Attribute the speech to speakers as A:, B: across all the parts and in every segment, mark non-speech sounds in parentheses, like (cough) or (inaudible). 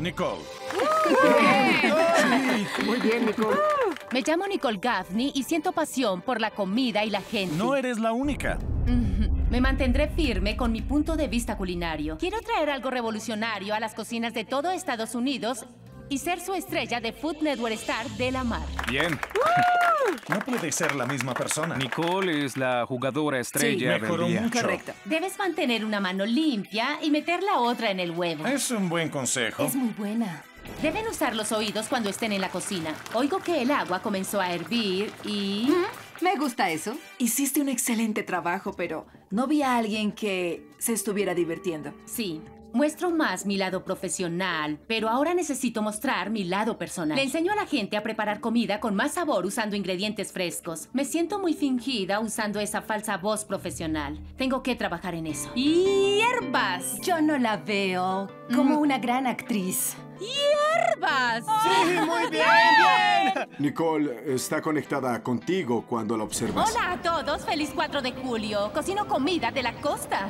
A: Nicole.
B: Muy bien, Nicole.
C: Me llamo Nicole Gaffney y siento pasión por la comida y la gente.
A: No eres la única.
C: Me mantendré firme con mi punto de vista culinario. Quiero traer algo revolucionario a las cocinas de todo Estados Unidos y ser su estrella de Food Network Star de la mar.
A: Bien. No puede ser la misma persona.
D: Nicole es la jugadora estrella del
A: mejoró
D: día.
A: mucho.
E: Correcto.
C: Debes mantener una mano limpia y meter la otra en el huevo.
A: Es un buen consejo.
C: Es muy buena. Deben usar los oídos cuando estén en la cocina. Oigo que el agua comenzó a hervir y...
E: Me gusta eso. Hiciste un excelente trabajo, pero no vi a alguien que se estuviera divirtiendo.
C: Sí, muestro más mi lado profesional, pero ahora necesito mostrar mi lado personal. Le enseño a la gente a preparar comida con más sabor usando ingredientes frescos. Me siento muy fingida usando esa falsa voz profesional. Tengo que trabajar en eso. ¡Hierbas!
F: Yo no la veo como una gran actriz.
C: ¡Hierbas!
A: Sí, muy bien, bien.
B: Nicole está conectada contigo cuando la observas.
C: Hola a todos, feliz 4 de julio. Cocino comida de la costa.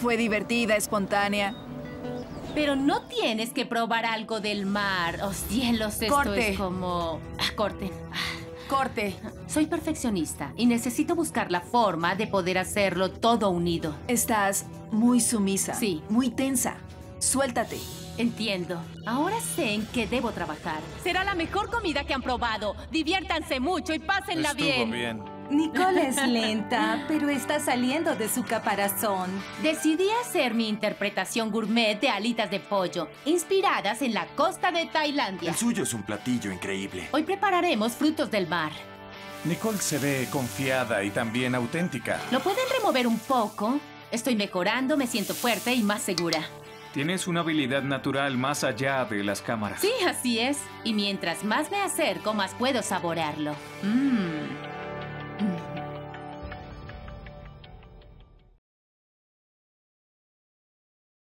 E: Fue divertida, espontánea.
C: Pero no tienes que probar algo del mar. Oh, cielos, esto
E: Corte.
C: es como... Ah, corte. Ah.
E: Corte.
C: Soy perfeccionista y necesito buscar la forma de poder hacerlo todo unido.
E: Estás muy sumisa.
C: Sí.
E: Muy tensa. Suéltate.
C: Entiendo. Ahora sé en qué debo trabajar. Será la mejor comida que han probado. Diviértanse mucho y pásenla
A: Estuvo
C: bien.
A: bien.
F: Nicole es (laughs) lenta, pero está saliendo de su caparazón.
C: Decidí hacer mi interpretación gourmet de alitas de pollo, inspiradas en la costa de Tailandia.
G: El suyo es un platillo increíble.
C: Hoy prepararemos frutos del mar.
A: Nicole se ve confiada y también auténtica.
C: ¿Lo pueden remover un poco? Estoy mejorando, me siento fuerte y más segura.
D: Tienes una habilidad natural más allá de las cámaras.
C: Sí, así es. Y mientras más me acerco, más puedo saborearlo. Mmm.